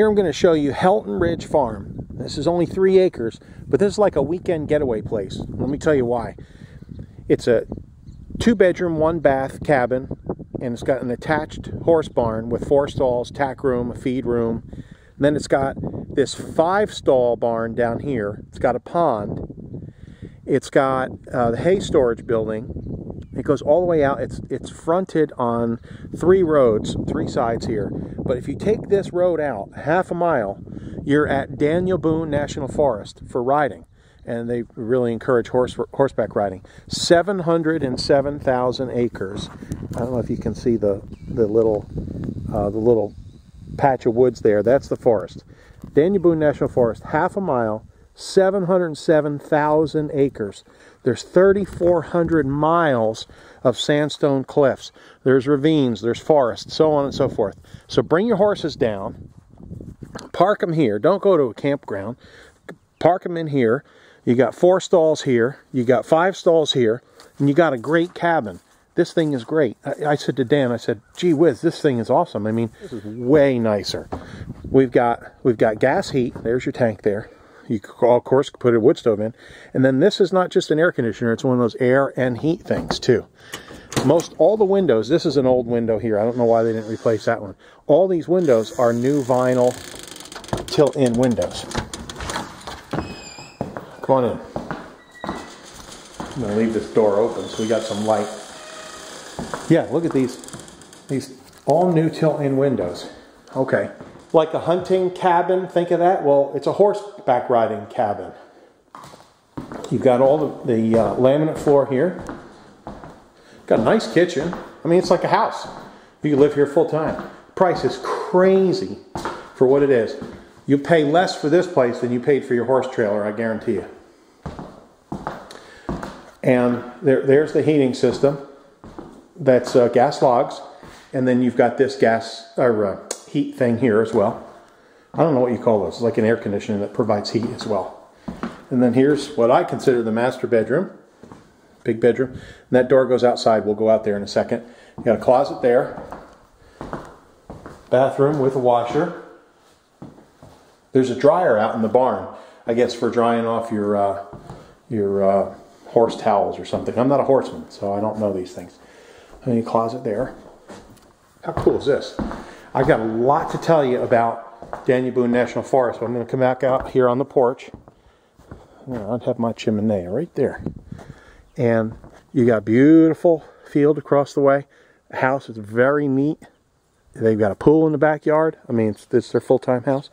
Here I'm going to show you Helton Ridge Farm. This is only three acres, but this is like a weekend getaway place. Let me tell you why. It's a two bedroom, one bath cabin, and it's got an attached horse barn with four stalls, tack room, a feed room. And then it's got this five stall barn down here. It's got a pond. It's got uh, the hay storage building. It goes all the way out. It's it's fronted on three roads, three sides here. But if you take this road out half a mile, you're at Daniel Boone National Forest for riding and they really encourage horse horseback riding. 707,000 acres. I don't know if you can see the the little uh, the little patch of woods there. That's the forest. Daniel Boone National Forest, half a mile, 707,000 acres. There's 3,400 miles of sandstone cliffs. There's ravines, there's forests, so on and so forth. So bring your horses down, park them here. Don't go to a campground. Park them in here you got four stalls here, you got five stalls here, and you got a great cabin. This thing is great. I, I said to Dan, I said, gee whiz, this thing is awesome. I mean, this is way nicer. We've got we've got gas heat. There's your tank there. You could of course put a wood stove in. And then this is not just an air conditioner, it's one of those air and heat things too. Most all the windows, this is an old window here. I don't know why they didn't replace that one. All these windows are new vinyl tilt-in windows. Come on in. I'm going to leave this door open so we got some light. Yeah, look at these. These all new tilt-in windows. Okay. Like a hunting cabin, think of that? Well, it's a horseback riding cabin. You've got all the, the uh, laminate floor here. Got a nice kitchen. I mean, it's like a house. You live here full time. Price is crazy for what it is. You pay less for this place than you paid for your horse trailer, I guarantee you. And there, there's the heating system. That's uh, gas logs. And then you've got this gas or uh, heat thing here as well. I don't know what you call those. It's like an air conditioner that provides heat as well. And then here's what I consider the master bedroom. Big bedroom. And that door goes outside. We'll go out there in a second. You got a closet there. Bathroom with a washer. There's a dryer out in the barn, I guess, for drying off your uh, your uh, horse towels or something. I'm not a horseman, so I don't know these things. Any closet there. How cool is this? I've got a lot to tell you about Daniel Boone National Forest. I'm going to come back out here on the porch. I'd have my chimney right there. And you got beautiful field across the way. The house is very neat. They've got a pool in the backyard. I mean, it's, it's their full-time house.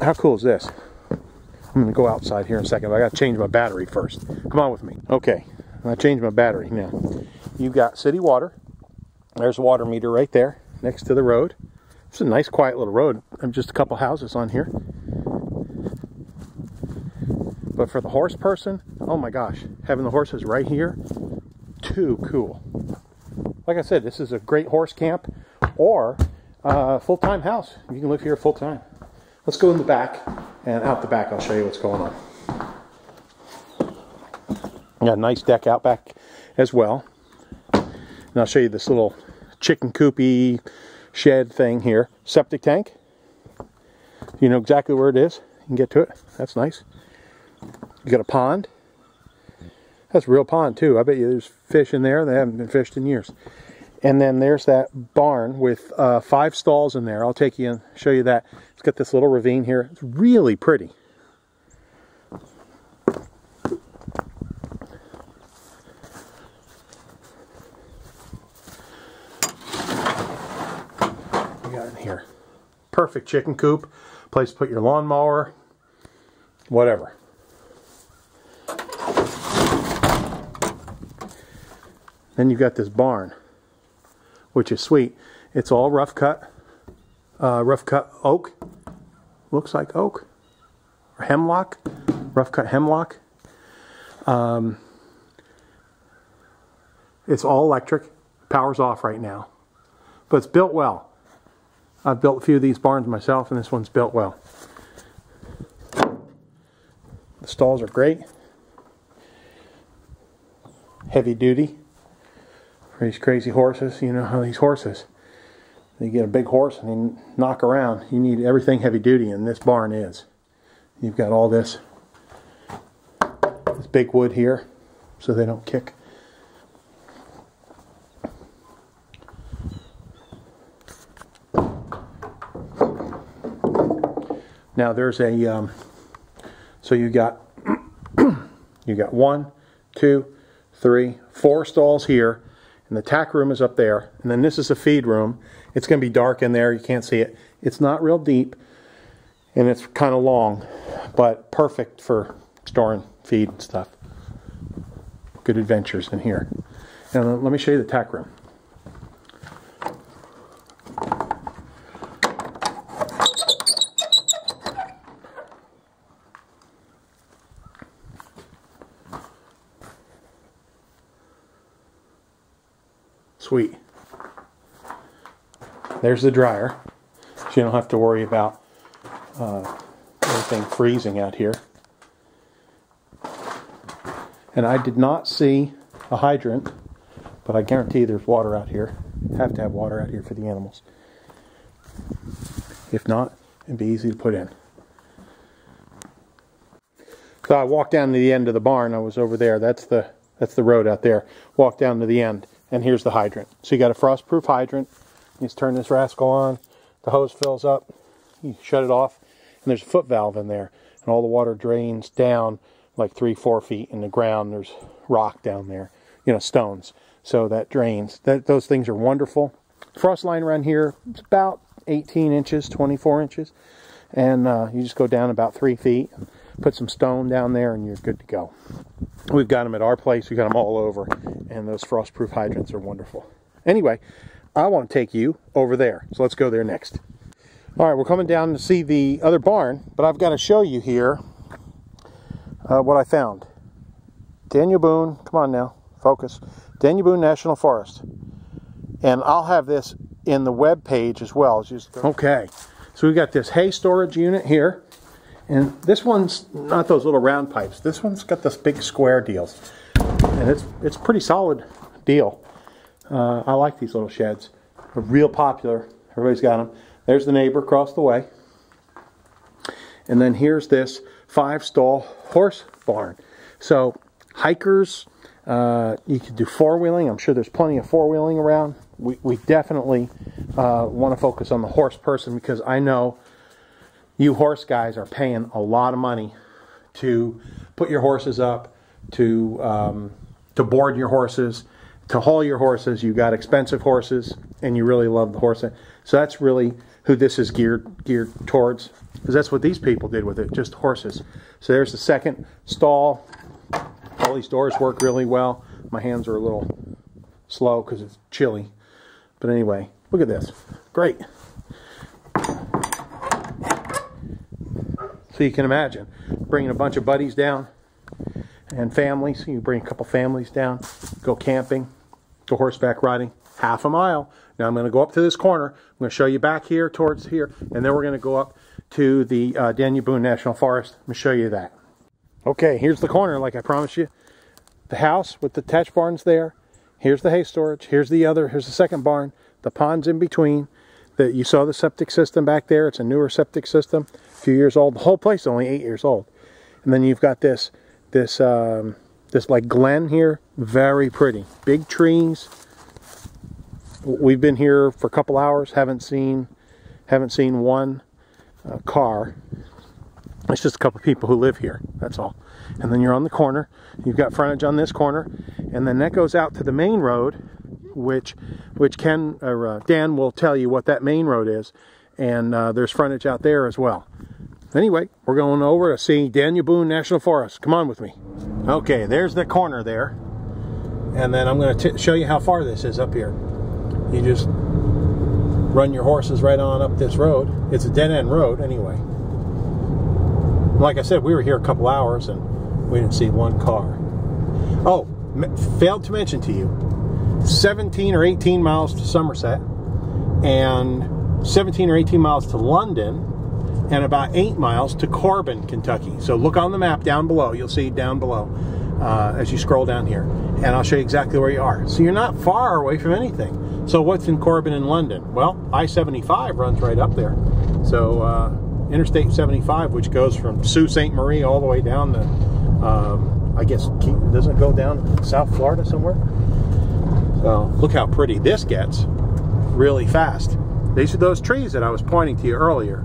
How cool is this? I'm going to go outside here in a second, but I got to change my battery first. Come on with me. Okay, I changed my battery now. You've got city water. There's a water meter right there next to the road. It's a nice quiet little road. I'm just a couple houses on here. But for the horse person, oh my gosh, having the horses right here, too cool. Like I said, this is a great horse camp or full-time house. You can live here full-time. Let's go in the back and out the back I'll show you what's going on. Got a nice deck out back as well. And I'll show you this little chicken coopy shed thing here. Septic tank. You know exactly where it is. You can get to it. That's nice. You got a pond. That's a real pond too. I bet you there's fish in there. They haven't been fished in years. And then there's that barn with uh, five stalls in there. I'll take you and show you that. It's got this little ravine here. It's really pretty. We got in here. Perfect chicken coop. Place to put your lawnmower. Whatever. Then you've got this barn which is sweet. It's all rough cut, uh, rough cut oak. Looks like oak or hemlock, rough cut hemlock. Um, it's all electric. Power's off right now, but it's built well. I've built a few of these barns myself, and this one's built well. The stalls are great, heavy duty for these crazy horses. You know how these horses, you get a big horse and you knock around, you need everything heavy duty, and this barn is. You've got all this, this big wood here, so they don't kick. Now there's a, um, so you got, you got one, two, three, four stalls here, and the tack room is up there, and then this is a feed room. It's going to be dark in there, you can't see it. It's not real deep, and it's kind of long, but perfect for storing feed and stuff. Good adventures in here. Now let me show you the tack room. Sweet. There's the dryer, so you don't have to worry about uh, anything freezing out here. And I did not see a hydrant, but I guarantee there's water out here. Have to have water out here for the animals. If not, it'd be easy to put in. So I walked down to the end of the barn. I was over there. That's the that's the road out there. Walked down to the end and here's the hydrant. So you got a frost-proof hydrant. You just turn this rascal on. The hose fills up. You shut it off, and there's a foot valve in there, and all the water drains down like three, four feet in the ground. There's rock down there, you know, stones. So that drains. That those things are wonderful. Frost line around here is about 18 inches, 24 inches, and uh, you just go down about three feet and put some stone down there, and you're good to go. We've got them at our place. We've got them all over, and those frost-proof hydrants are wonderful. Anyway, I want to take you over there, so let's go there next. All right, we're coming down to see the other barn, but I've got to show you here uh, what I found. Daniel Boone, come on now, focus. Daniel Boone National Forest. And I'll have this in the web page as well. Okay, so we've got this hay storage unit here. And this one's not those little round pipes. This one's got this big square deals. And it's it's pretty solid deal. Uh, I like these little sheds. They're real popular. Everybody's got them. There's the neighbor across the way. And then here's this five stall horse barn. So hikers, uh, you could do four wheeling. I'm sure there's plenty of four wheeling around. We, we definitely uh, want to focus on the horse person because I know you horse guys are paying a lot of money to put your horses up, to um, to board your horses, to haul your horses. You got expensive horses, and you really love the horse. So that's really who this is geared geared towards, because that's what these people did with it, just horses. So there's the second stall. All these doors work really well. My hands are a little slow because it's chilly. But anyway, look at this. Great. So you can imagine bringing a bunch of buddies down and families. You bring a couple families down, go camping, go horseback riding, half a mile. Now I'm going to go up to this corner. I'm going to show you back here towards here, and then we're going to go up to the uh, Daniel Boone National Forest. I'm going to show you that. Okay, here's the corner, like I promised you. The house with the thatch barns there. Here's the hay storage. Here's the other. Here's the second barn. The ponds in between. That you saw the septic system back there. It's a newer septic system few years old. The whole place is only eight years old. And then you've got this, this, um, this like glen here. Very pretty. Big trees. We've been here for a couple hours. Haven't seen, haven't seen one uh, car. It's just a couple people who live here. That's all. And then you're on the corner. You've got frontage on this corner, and then that goes out to the main road, which, which Ken or uh, Dan will tell you what that main road is. And uh, there's frontage out there as well. Anyway, we're going over to see Daniel Boone National Forest. Come on with me. Okay, there's the corner there. And then I'm going to show you how far this is up here. You just run your horses right on up this road. It's a dead-end road anyway. Like I said, we were here a couple hours and we didn't see one car. Oh, failed to mention to you, 17 or 18 miles to Somerset and 17 or 18 miles to London and about eight miles to Corbin, Kentucky. So look on the map down below. You'll see down below uh, as you scroll down here. And I'll show you exactly where you are. So you're not far away from anything. So what's in Corbin and London? Well, I-75 runs right up there. So uh, Interstate 75, which goes from Sault Ste. Marie all the way down to, um, I guess, doesn't it go down South Florida somewhere? So look how pretty this gets really fast. These are those trees that I was pointing to you earlier.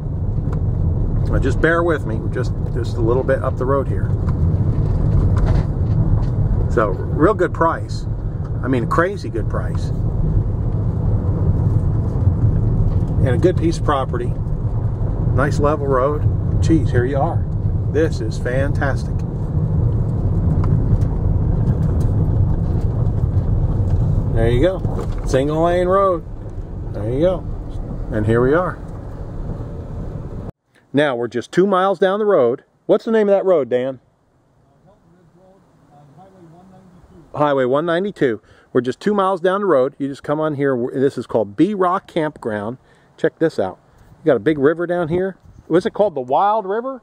Now just bear with me, just, just a little bit up the road here. So, real good price. I mean, crazy good price. And a good piece of property. Nice level road. Geez, here you are. This is fantastic. There you go. Single lane road. There you go. And here we are. Now we're just two miles down the road. What's the name of that road, Dan? Highway 192. We're just two miles down the road. You just come on here. This is called Bee Rock Campground. Check this out. You got a big river down here. Was it called the Wild River?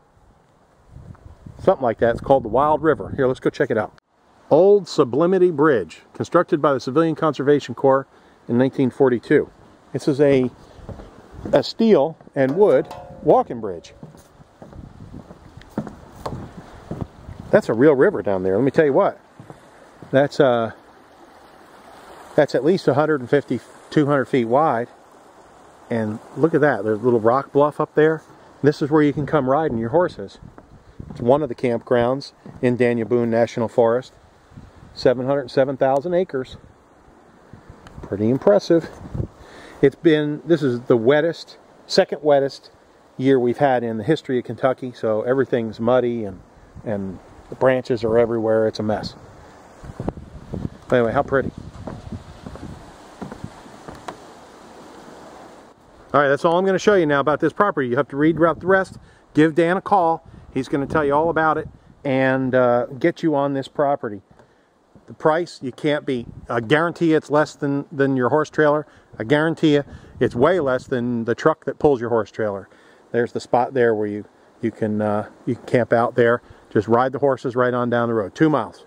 Something like that. It's called the Wild River. Here, let's go check it out. Old Sublimity Bridge, constructed by the Civilian Conservation Corps in 1942. This is a, a steel and wood walking bridge. That's a real river down there. Let me tell you what. That's uh, that's at least 150, 200 feet wide. And look at that. There's a little rock bluff up there. This is where you can come riding your horses. It's one of the campgrounds in Daniel Boone National Forest. 707,000 acres. Pretty impressive. It's been, this is the wettest, second wettest year we've had in the history of Kentucky, so everything's muddy and, and the branches are everywhere. It's a mess. Anyway, how pretty. All right, that's all I'm going to show you now about this property. You have to read about the rest. Give Dan a call. He's going to tell you all about it and uh, get you on this property. The price, you can't beat. I guarantee it's less than, than your horse trailer. I guarantee you it's way less than the truck that pulls your horse trailer. There's the spot there where you, you, can, uh, you can camp out there. Just ride the horses right on down the road. Two miles.